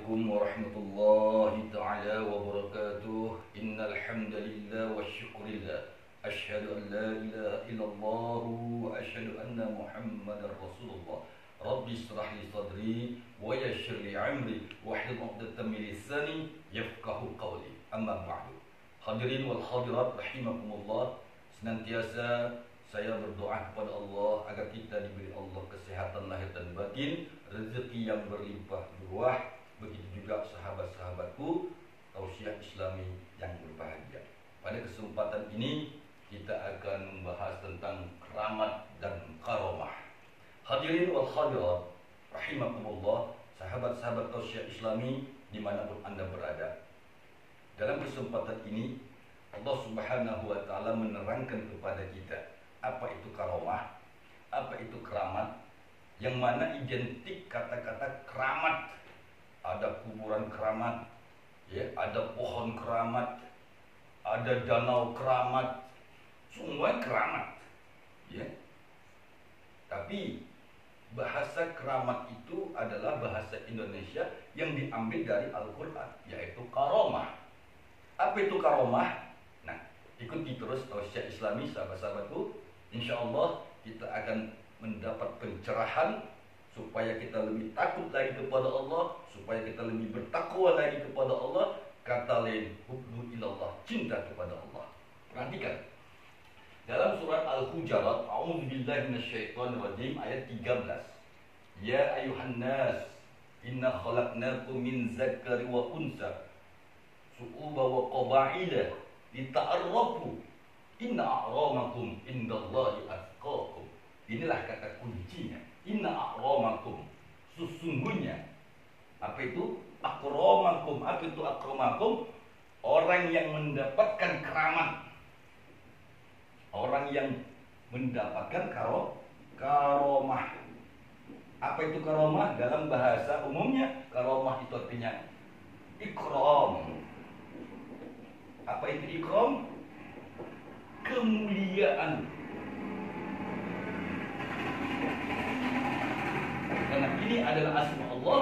عليكم ورحمة الله تعالى وبركاته. إن الحمد لله والشكر لله. أشهد أن لا إله إلا الله وأشهد أن محمدا رسول الله. رب اشرح لي صدري ويسر لي عمري واحلل عقدة من لساني يفقه قولي. أما بعد. Hadirin wal hadirat rahimakumullah. Senantiasa saya berdoa kepada Allah agar kita diberi Allah kesehatan lahir dan batin, rezeki yang berlimpah ruah, begitu juga sahabat-sahabatku, tausiah Islami yang berbahagia. Pada kesempatan ini kita akan membahas tentang keramat dan karomah. Hadirin wal hadirat rahimakumullah, sahabat-sahabat tausiah Islami di mana pun anda berada. Dalam kesempatan ini Allah Subhanahu wa taala menerangkan kepada kita apa itu karomah, apa itu keramat, yang mana identik kata-kata keramat. Ada kuburan keramat, ya, ada pohon keramat, ada danau keramat, semua keramat. Ya. Tapi bahasa keramat itu adalah bahasa Indonesia yang diambil dari Al-Qur'an, yaitu karomah. Apa itu karomah? Nah, ikuti terus tausiah Islami sahabat-sahabatku. Insya Allah kita akan mendapat pencerahan supaya kita lebih takut lagi kepada Allah, supaya kita lebih bertakwa lagi kepada Allah. Kata lain, hubbu ilallah, cinta kepada Allah. Perhatikan. Dalam surat Al-Hujarat, A'udzubillahi minasyaitonirrajim ayat 13. Ya ayuhan nas, inna khalaqnakum min zakari wa unsa su'uba wa qaba'ila lita'arrafu inna a'ramakum indallahi atqakum inilah kata kuncinya inna a'ramakum. Sesungguhnya apa itu? Akramakum apa itu akramakum orang yang mendapatkan keramat. Orang yang mendapatkan karo karomah. Apa itu karomah? Dalam bahasa umumnya karomah itu artinya ikram. Apa itu ikram? Kemuliaan. Karena ini adalah asma Allah,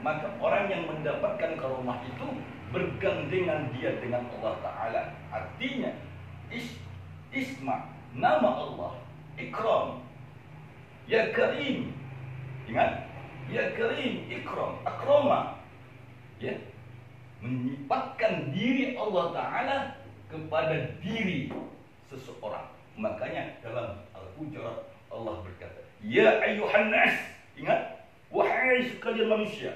maka orang yang mendapatkan karomah itu bergandengan dia dengan Allah Ta'ala. Artinya, is, isma, nama Allah, ikram. Ya Karim. Ingat? Ya Karim, ikram, akroma. Ya, menyifatkan diri Allah Ta'ala kepada diri seseorang. Makanya dalam Al-Hujurat Allah berkata, Ya ayuhan nas, ingat, wahai sekalian manusia.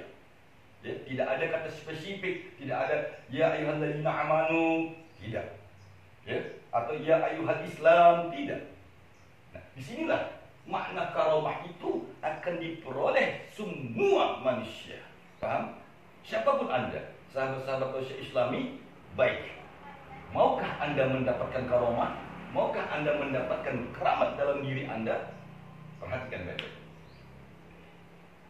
Ya, tidak ada kata spesifik, tidak ada ya ayuhan ladina amanu, tidak. Ya, atau ya ayuhan Islam, tidak. Nah, di sinilah makna karomah itu akan diperoleh semua manusia. Paham? Siapa pun Anda, sahabat-sahabat usia Islami, baik. Maukah Anda mendapatkan karomah? Maukah Anda mendapatkan keramat dalam diri Anda? Perhatikan baik-baik.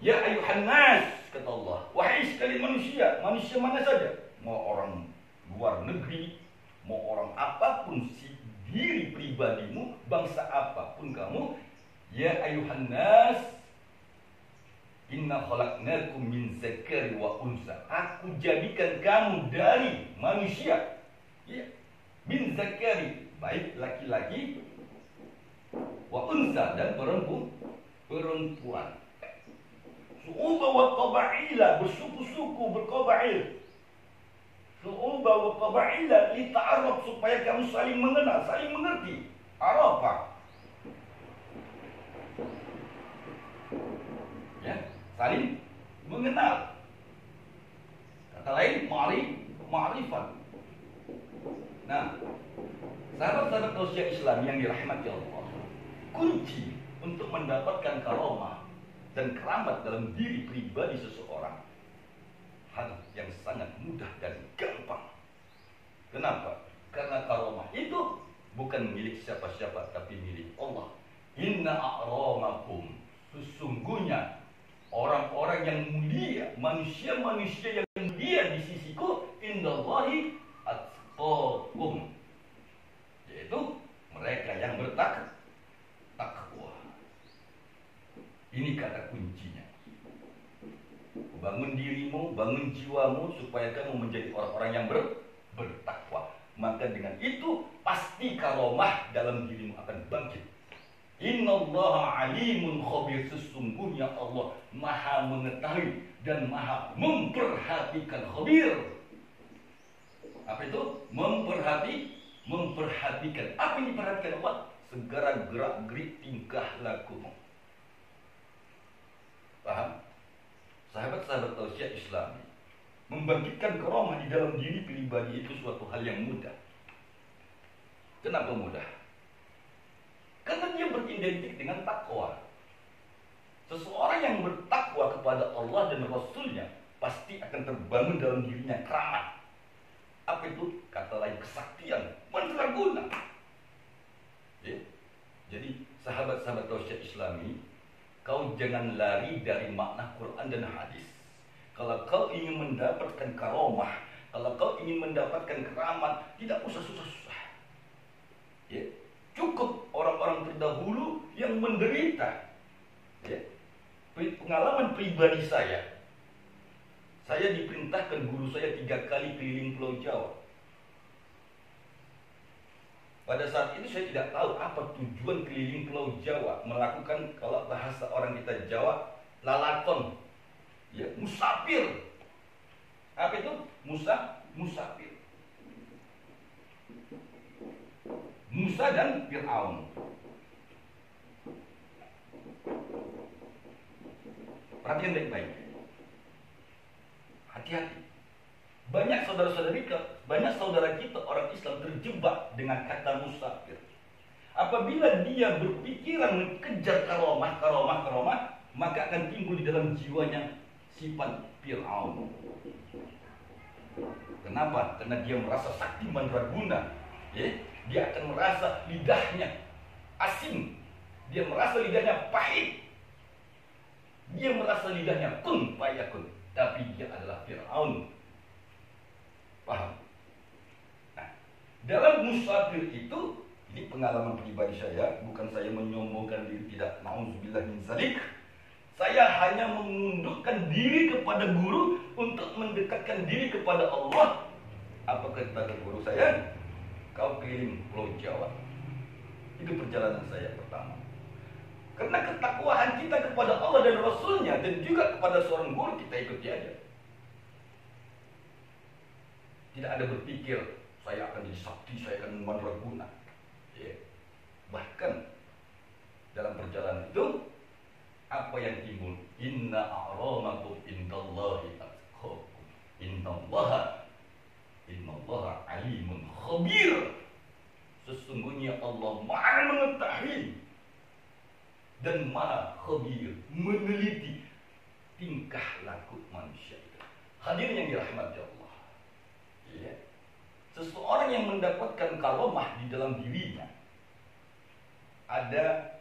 Ya ayuhan nas, kata Allah. Wahai sekalian manusia, manusia mana saja. Mau orang luar negeri, mau orang apa pun si diri pribadimu, bangsa apa pun kamu, ya ayuhan nas, Inna khalaqnakum min zakari wa unsa. Aku jadikan kamu dari manusia. Ya. Min zakari, baik laki-laki wa unsa dan perempuan. Perempuan. Su'uba wa qaba'ila, bersuku-suku, berqaba'il. Su'uba wa qaba'ila lita'arab supaya kamu saling mengenal, saling mengerti. Arafah. Ya, saling mengenal. Kata lain, ma'rif, ma'rifat. Nah, sahabat-sahabat usia Islam yang dirahmati Allah, kunci untuk mendapatkan karomah dan keramat dalam diri pribadi seseorang hal yang sangat mudah dan gampang. Kenapa? Karena karomah itu bukan milik siapa-siapa tapi milik Allah. Inna a'ramakum sesungguhnya orang-orang yang mulia, manusia-manusia yang mulia di sisiku indallahi atqakum. Yaitu mereka yang bertakwa. Takwa. Ini kata kuncinya. bangun dirimu, bangun jiwamu supaya kamu menjadi orang-orang yang ber, bertakwa. Maka dengan itu pasti karomah dalam dirimu akan bangkit. Innallaha alimun khabir sesungguhnya Allah maha mengetahui dan maha memperhatikan khabir. Apa itu? Memperhati, memperhatikan. Apa yang diperhatikan Allah? Segera gerak gerik tingkah lakumu. Paham? Sahabat-sahabat tausiah Islam membangkitkan keromah di dalam diri pribadi itu suatu hal yang mudah. Kenapa mudah? Karena dia beridentik dengan takwa. Seseorang yang bertakwa kepada Allah dan Rasulnya pasti akan terbangun dalam dirinya keramat. Apa itu? Kata lain kesaktian, mandraguna. Ya. Jadi sahabat-sahabat tausiah Islami, kau jangan lari dari makna Quran dan hadis. Kalau kau ingin mendapatkan karomah, kalau kau ingin mendapatkan keramat, tidak usah susah-susah. Ya. Cukup orang-orang terdahulu yang menderita. Ya. Pengalaman pribadi saya, saya diperintahkan guru saya tiga kali keliling Pulau Jawa. Pada saat itu saya tidak tahu apa tujuan keliling Pulau Jawa melakukan kalau bahasa orang kita Jawa lalakon, ya musafir. Apa itu? Musa, musafir. Musa dan Fir'aun. Perhatian baik-baik. Hati-hati. Banyak saudara-saudari kita, banyak saudara kita orang Islam terjebak dengan kata musafir. Apabila dia berpikiran mengejar karomah, karomah, karomah, maka akan timbul di dalam jiwanya sifat Fir'aun. Kenapa? Karena dia merasa sakti mandraguna. Ya? Dia akan merasa lidahnya asin. Dia merasa lidahnya pahit. Dia merasa lidahnya kun payakun. Tapi dia adalah Fir'aun. Paham? Nah, dalam musafir itu, ini pengalaman pribadi saya, bukan saya menyombongkan diri tidak, na'udzubillah min zalik. Saya hanya mengundurkan diri kepada guru untuk mendekatkan diri kepada Allah. Apa kata guru saya? Kau keliling Pulau Jawa. Itu perjalanan saya pertama. Karena ketakwaan kita kepada Allah dan Rasulnya dan juga kepada seorang guru kita ikuti aja. Tidak ada berpikir saya akan jadi sakti, saya akan mandraguna. Ya. Bahkan dalam perjalanan itu apa yang timbul? Inna a'ramakum indallahi atqakum. Innallaha innallaha alimun khabir. Sesungguhnya Allah Maha mengetahui dan Maha khabir, meneliti tingkah laku manusia itu. Hadirin yang dirahmati Allah. Seseorang yang mendapatkan karomah di dalam dirinya ada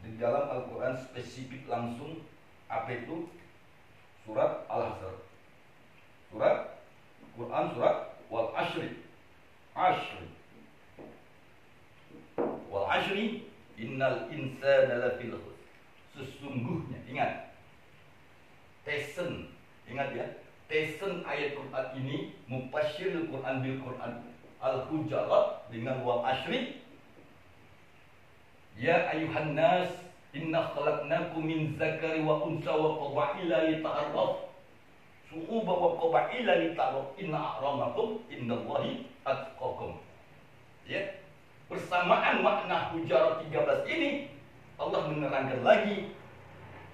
di dalam Al-Quran spesifik langsung apa itu? Surat Al-Hasr surat Quran surat wal ashri ashri wal ashri innal insana lafil sesungguhnya ingat. Tesen ingat ya tesen ayat Quran ini mufassirul Quran bil Quran. Al-hujarat dengan wal ashri Ya ayuhan nas inna khalaqnakum min zakari wa unsa wa qabaila lita'arraf. Su'uba wa qabaila lita'arraf. Inna akramakum indallahi atqakum. Ya. Bersamaan makna hujarat 13 ini Allah menerangkan lagi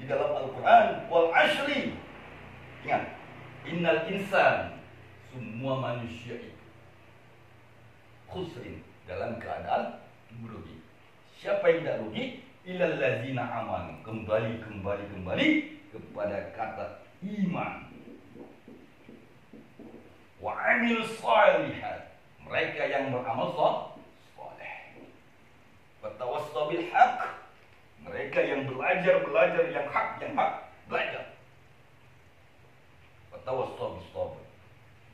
di dalam Al-Qur'an wal ashri ingat innal insan semua manusia itu khusrin dalam keadaan merugi Siapa yang tidak rugi? Ilal lazina aman. Kembali, kembali, kembali kepada kata iman. Wa amil salihat. Mereka yang beramal saleh. Bertawassaw bil haq. Mereka yang belajar, belajar yang hak, yang hak. Belajar. Bertawassaw bis sabr.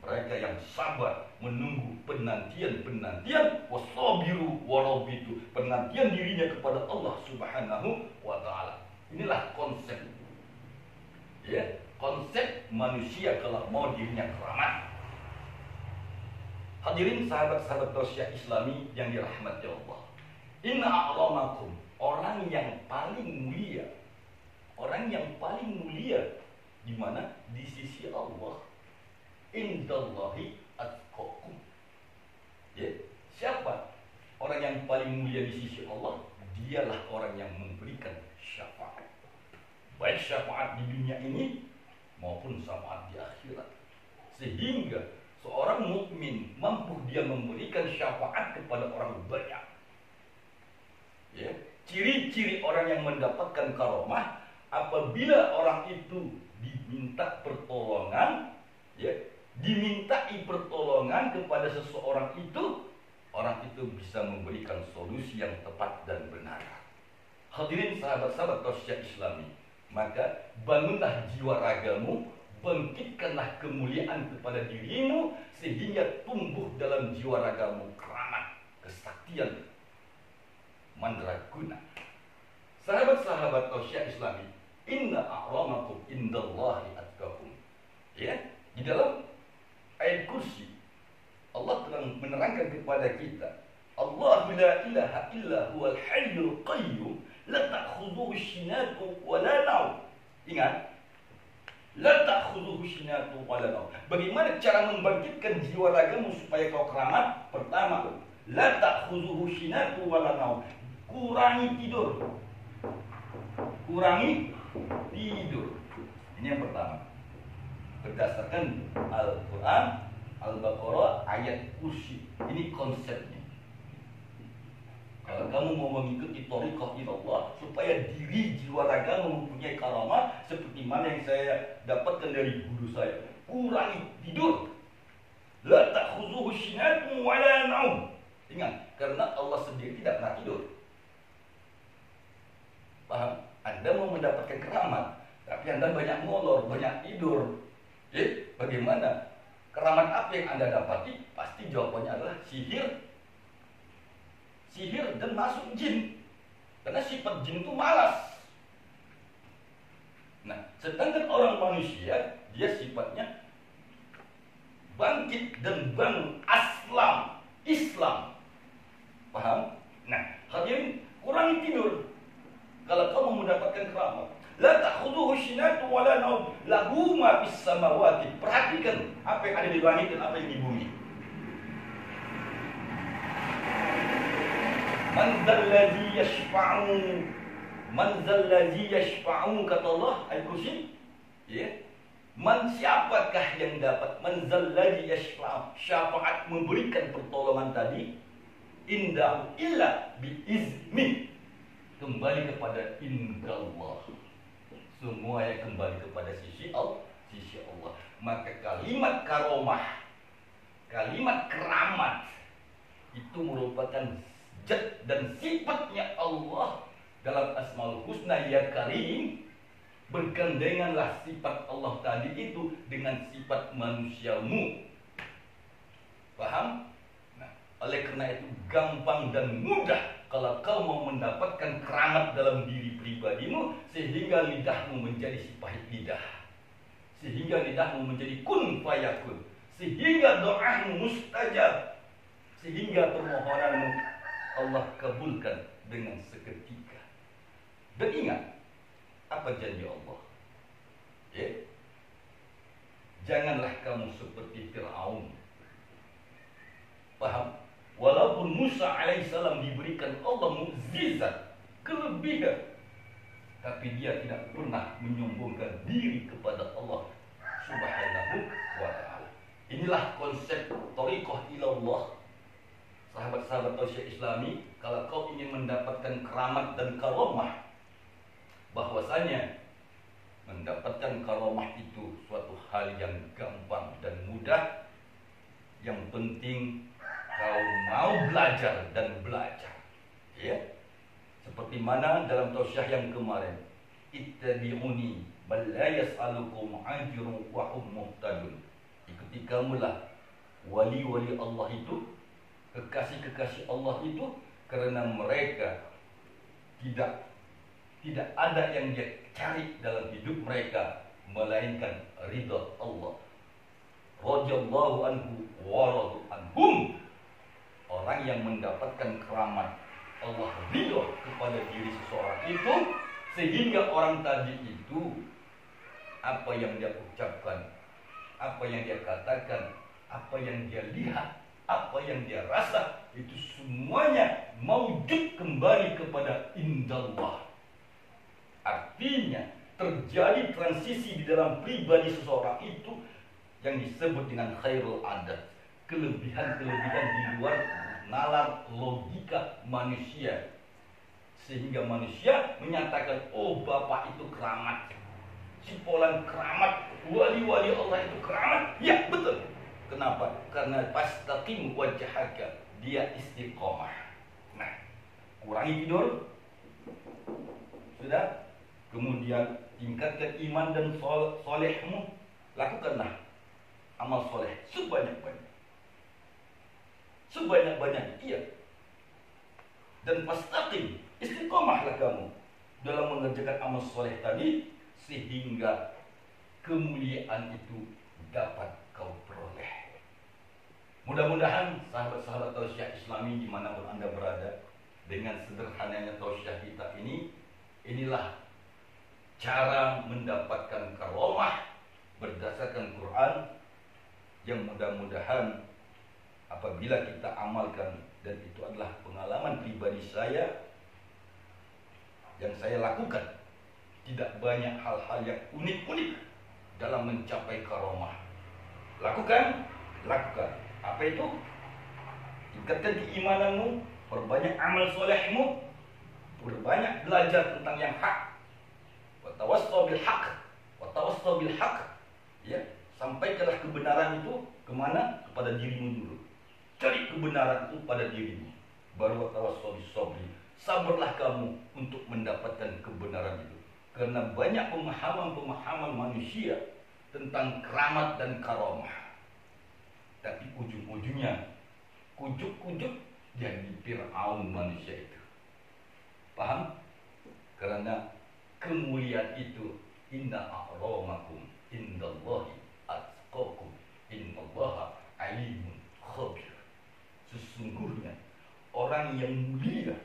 Mereka yang sabar menunggu penantian-penantian wasabiru warabitu penantian dirinya kepada Allah Subhanahu wa taala. Inilah konsep. Ya, konsep manusia kalau mau dirinya keramat. Hadirin sahabat-sahabat tausiah Islami yang dirahmati Allah. Inna a'lamakum orang yang paling mulia. Orang yang paling mulia di mana? Di sisi Allah. Indallahi atqakum. Ya, siapa? Orang yang paling mulia di sisi Allah, dialah orang yang memberikan syafaat. Baik syafaat di dunia ini maupun syafaat di akhirat. Sehingga seorang mukmin mampu dia memberikan syafaat kepada orang banyak. Ya, ciri-ciri orang yang mendapatkan karomah apabila orang itu diminta pertolongan, ya, dimintai pertolongan kepada seseorang itu, orang itu bisa memberikan solusi yang tepat dan benar. Hadirin sahabat-sahabat tausiah Islami, maka bangunlah jiwa ragamu bangkitkanlah kemuliaan kepada dirimu sehingga tumbuh dalam jiwa ragamu keramat, kesaktian, mandraguna. Sahabat-sahabat tausiah Islami, inna a'ramakum indallahi atqakum. Ya, di dalam ayat kursi Allah telah menerangkan kepada kita Allah la ilaha illa huwal hayyul qayyum la ta'khudhuhu sinatun wa la nawm. Ingat, La ta'khudhuhu sinatu wala Bagaimana cara membangkitkan jiwa ragamu supaya kau keramat? Pertama, la ta'khudhuhu sinatu wala Kurangi tidur. Kurangi tidur. Ini yang pertama. Berdasarkan Al-Qur'an Al-Baqarah ayat kursi. Ini konsepnya. Kalau kamu mau mengikuti tariqah Allah supaya diri jiwa raga mempunyai karamah seperti mana yang saya dapatkan dari guru saya. Kurangi tidur. La ta'khuzuhu sinatun wa la. Ingat, karena Allah sendiri tidak pernah tidur. Paham? Anda mau mendapatkan keramat, tapi Anda banyak molor, banyak tidur. Eh, bagaimana? Keramat apa yang Anda dapati? Pasti jawabannya adalah sihir, sihir dan masuk jin. Karena sifat jin itu malas. Nah, sedangkan orang manusia, dia sifatnya bangkit dan bangun aslam, Islam. Paham? Nah, hadirin kurangi tidur. Kalau kamu mendapatkan keramat, la ta'khudhuhu sinatu wa la naum lahu ma fis samawati. Perhatikan apa yang ada di langit dan apa yang di bumi. Man zalladzi yashfa'u Man zalladzi yashfa'u kata Allah Al-Kursi ya. Man siapakah yang dapat? Man zalladzi yashfa'u. Syafaat memberikan pertolongan tadi. Indah illa biizmi Kembali kepada indallah Semua yang kembali kepada sisi Allah Sisi Allah Maka kalimat karomah Kalimat keramat Itu merupakan zat dan sifatnya Allah dalam Asmaul Husna ya Karim bergandenganlah sifat Allah tadi itu dengan sifat manusiamu. Paham? Nah, oleh karena itu gampang dan mudah kalau kau mau mendapatkan keramat dalam diri pribadimu sehingga lidahmu menjadi si pahit lidah. Sehingga lidahmu menjadi kun fayakun. Sehingga doamu mustajab. Sehingga permohonanmu Allah kabulkan dengan seketika. Dan ingat, apa janji Allah? Ya. Janganlah kamu seperti Fir'aun. Paham? Walaupun Musa alaihissalam diberikan Allah mukjizat, kelebihan, tapi dia tidak pernah menyombongkan diri kepada Allah Subhanahu wa taala. Inilah konsep thariqah ilallah sahabat-sahabat tausiah islami kalau kau ingin mendapatkan keramat dan karomah bahwasanya mendapatkan karomah itu suatu hal yang gampang dan mudah yang penting kau mau belajar dan belajar ya seperti mana dalam tausiah yang kemarin ittabi'uni bal la yas'alukum ajrun wa hum muhtadun ikuti kamulah wali-wali Allah itu kekasih-kekasih Allah itu karena mereka tidak tidak ada yang dia cari dalam hidup mereka melainkan ridha Allah. Radhiyallahu anhu wa anhum. Orang yang mendapatkan keramat Allah ridho kepada diri seseorang itu sehingga orang tadi itu apa yang dia ucapkan, apa yang dia katakan, apa yang dia lihat, apa yang dia rasa itu semuanya maujud kembali kepada indallah. Artinya terjadi transisi di dalam pribadi seseorang itu yang disebut dengan khairul adat. Kelebihan-kelebihan di luar nalar logika manusia. Sehingga manusia menyatakan, oh bapak itu keramat. Cipolan keramat, wali-wali Allah itu keramat. Ya betul. Kenapa? Karena pastaqim wajahaka. Dia istiqomah. Nah, kurangi tidur. Sudah? Kemudian tingkatkan iman dan sol solehmu. Lakukanlah amal soleh sebanyak-banyak. Sebanyak-banyak iya. Dan pastaqim, istiqomahlah kamu dalam mengerjakan amal soleh tadi sehingga kemuliaan itu dapat kau peroleh. Mudah-mudahan sahabat-sahabat tausiah Islami di mana pun anda berada dengan sederhananya tausiah kita ini inilah cara mendapatkan karomah berdasarkan Quran yang mudah-mudahan apabila kita amalkan dan itu adalah pengalaman pribadi saya yang saya lakukan tidak banyak hal-hal yang unik-unik dalam mencapai karomah lakukan lakukan apa itu tingkatkan keimananmu perbanyak amal solehmu berbanyak belajar tentang yang hak Watawassaw bil haq. Watawassaw bil haq. Ya, sampaikanlah kebenaran itu ke mana? Kepada dirimu dulu. Cari kebenaran itu pada dirimu. Baru watawassaw bis sabri. Sabarlah kamu untuk mendapatkan kebenaran itu. Karena banyak pemahaman-pemahaman manusia tentang keramat dan karomah. Tapi ujung-ujungnya kujuk-kujuk jadi Fir'aun manusia itu. Paham? Karena kemuliaan itu inna a'ramakum indallahi atqakum innallaha alimun khabir sesungguhnya orang yang mulia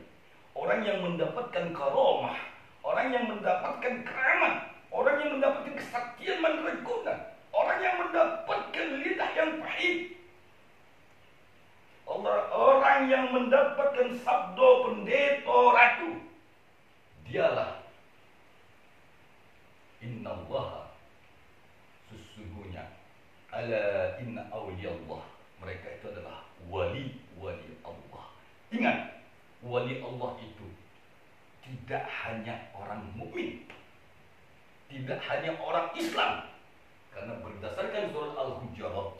orang yang mendapatkan karomah orang yang mendapatkan keramat orang yang mendapatkan kesaktian mandraguna orang yang mendapatkan lidah yang pahit orang yang mendapatkan sabdo pendeta ratu dialah Inna Allah Sesungguhnya Ala inna awliyallah Mereka itu adalah wali-wali Allah Ingat Wali Allah itu Tidak hanya orang mukmin, Tidak hanya orang Islam Karena berdasarkan surat Al-Hujarat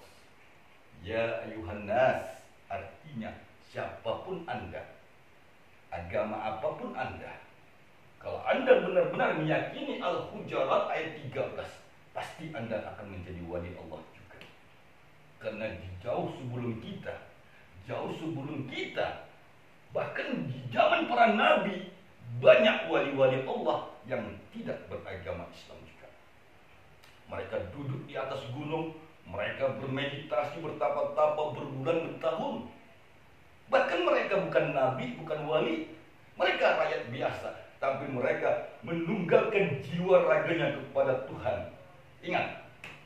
Ya ayuhan nas Artinya siapa pun anda Agama apa pun anda kalau Anda benar-benar meyakini Al-Hujarat ayat 13, pasti Anda akan menjadi wali Allah juga. Karena jauh sebelum kita, jauh sebelum kita, bahkan di zaman para nabi, banyak wali-wali Allah yang tidak beragama Islam juga. Mereka duduk di atas gunung, mereka bermeditasi bertapa-tapa berbulan bertahun. Bahkan mereka bukan nabi, bukan wali, mereka rakyat biasa tapi mereka menunggalkan jiwa raganya kepada Tuhan. Ingat,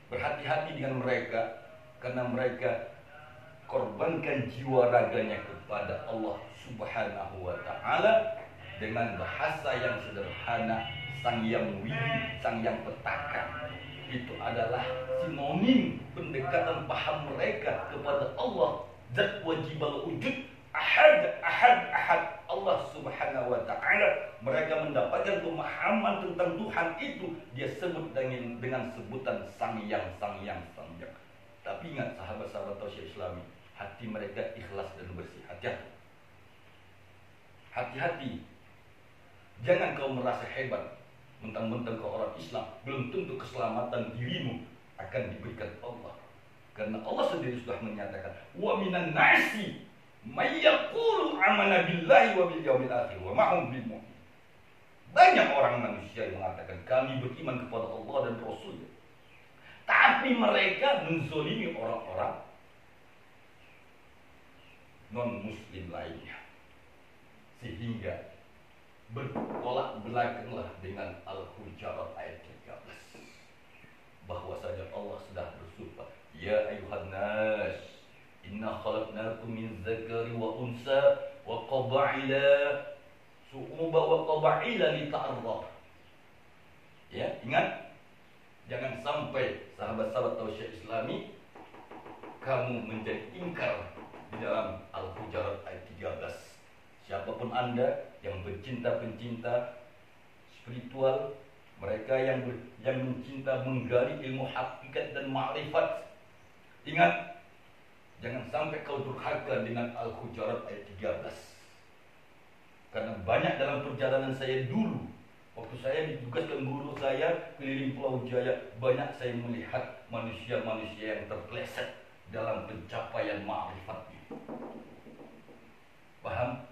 berhati-hati dengan mereka karena mereka korbankan jiwa raganya kepada Allah Subhanahu wa taala dengan bahasa yang sederhana sang yang widi, sang yang petaka. Itu adalah sinonim pendekatan paham mereka kepada Allah. Zat wajibal wujud ahad ahad ahad. Allah Subhanahu wa taala. Mereka mendapatkan pemahaman tentang Tuhan itu. Dia sebut dengan dengan sebutan Sang Yang Sang Yang Sang Yang. Tapi ingat sahabat-sahabat tauhid Islami hati mereka ikhlas dan bersih. Hati-hati. Hati-hati. Jangan kau merasa hebat mentang-mentang kau orang Islam belum tentu keselamatan dirimu akan diberikan Allah karena Allah sendiri sudah menyatakan wa minan nasi may yaqulu amana billahi wa bil yaumil akhir wa ma'hum bil Banyak orang manusia yang mengatakan kami beriman kepada Allah dan Rasulnya. Tapi mereka menzolimi orang-orang non-muslim lainnya. Sehingga bertolak belakanglah dengan Al-Hujarat ayat 13. Bahwasanya Allah sudah bersumpah, Ya ayuhan nas, inna khalaqnakum min zakari wa unsa wa qaba'ila su'uba wa qaba'ila li ta'arraf. Ya, ingat jangan sampai sahabat-sahabat tauhid Islami kamu menjadi ingkar di dalam Al-Hujarat ayat 13. Siapa pun Anda yang bercinta-pencinta spiritual, mereka yang ber, yang mencinta menggali ilmu hakikat dan ma'rifat. Ingat, jangan sampai kau durhaka dengan Al-Hujarat ayat 13. Karena banyak dalam perjalanan saya dulu Waktu saya ditugaskan guru saya keliling Pulau Jaya Banyak saya melihat manusia-manusia yang terpleset dalam pencapaian ma'rifatnya Paham?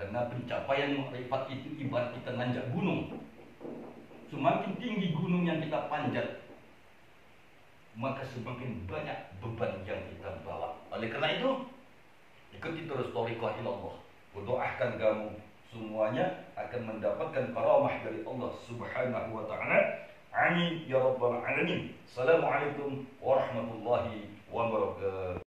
Karena pencapaian makrifat itu ibarat kita nanjak gunung. Semakin tinggi gunung yang kita panjat, maka semakin banyak beban yang kita bawa. Oleh karena itu, ikuti terus tariqah Allah. Berdoakan kamu semuanya akan mendapatkan karamah dari Allah Subhanahu wa taala. Amin ya rabbal alamin. Assalamualaikum warahmatullahi wabarakatuh.